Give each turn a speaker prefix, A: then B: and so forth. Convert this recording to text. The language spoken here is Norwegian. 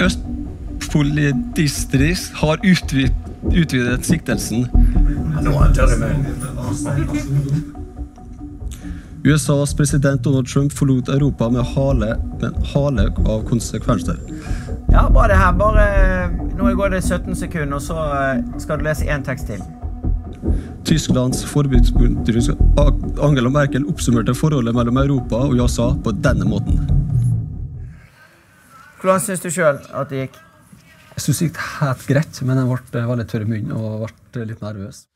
A: Østpolitidistrikt har utvidet, utvidet siktelsen.
B: Nå er han tørr i munnen.
A: USAs president Donald Trump forlot Europa med hale, med en hale av konsekvenser.
C: Ja, bra det her. Bare Nå går det 17 sekunder, og så eh, skal du lese én tekst til.
A: Tysklands forbundsminister Angela Merkel oppsummerte forholdet mellom Europa og USA på denne måten.
C: Hvordan syns du sjøl at det gikk?
A: Jeg syns det gikk helt greit, men jeg ble veldig tørr i munnen og ble litt nervøs.